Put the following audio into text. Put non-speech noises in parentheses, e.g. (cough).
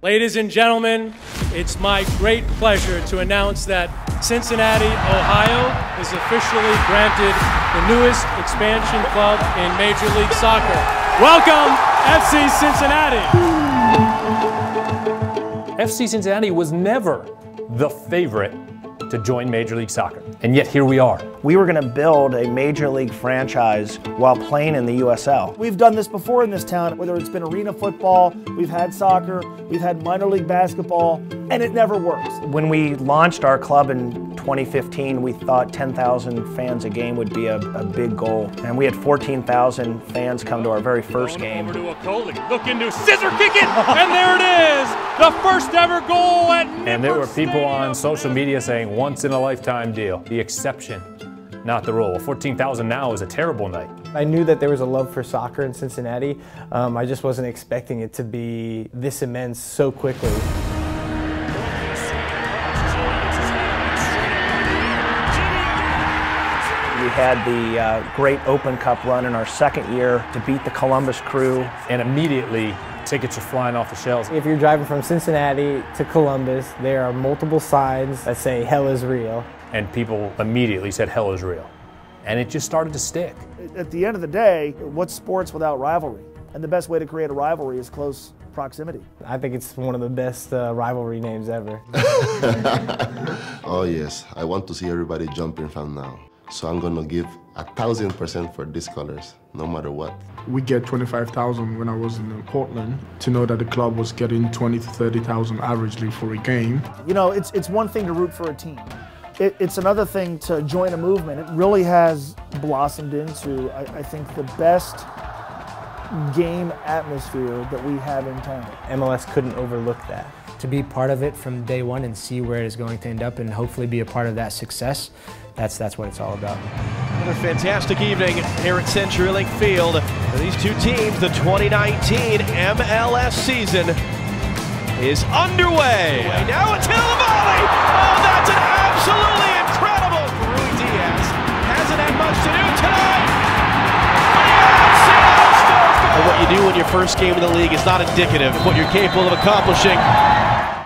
Ladies and gentlemen, it's my great pleasure to announce that Cincinnati, Ohio is officially granted the newest expansion club in Major League Soccer. Welcome, FC Cincinnati. FC Cincinnati was never the favorite to join Major League Soccer. And yet here we are. We were going to build a major league franchise while playing in the USL. We've done this before in this town, whether it's been arena football, we've had soccer, we've had minor league basketball, and it never works. When we launched our club in 2015, we thought 10,000 fans a game would be a, a big goal. And we had 14,000 fans come to our very first game. Over to Okoli, look into scissor kick it, and there it is, the first ever goal at And there were Nippert people on social media saying once in a lifetime deal, the exception, not the rule. 14,000 now is a terrible night. I knew that there was a love for soccer in Cincinnati. Um, I just wasn't expecting it to be this immense so quickly. We had the uh, great Open Cup run in our second year to beat the Columbus Crew. And immediately, tickets are flying off the shelves. If you're driving from Cincinnati to Columbus, there are multiple signs that say hell is real. And people immediately said, hell is real. And it just started to stick. At the end of the day, what's sports without rivalry? And the best way to create a rivalry is close proximity. I think it's one of the best uh, rivalry names ever. (laughs) Oh yes, I want to see everybody jumping from now. So I'm gonna give a thousand percent for these colors, no matter what. We get 25,000 when I was in Portland to know that the club was getting 20 to 30,000 averagely for a game. You know, it's, it's one thing to root for a team. It, it's another thing to join a movement. It really has blossomed into, I, I think, the best game atmosphere that we have in town. MLS couldn't overlook that. to be part of it from day one and see where it is going to end up and hopefully be a part of that success. That's that's what it's all about. Another fantastic evening here at CenturyLink Field. For these two teams, the 2019 MLS season is underway. Now it's Hill in your first game in the league is not indicative of what you're capable of accomplishing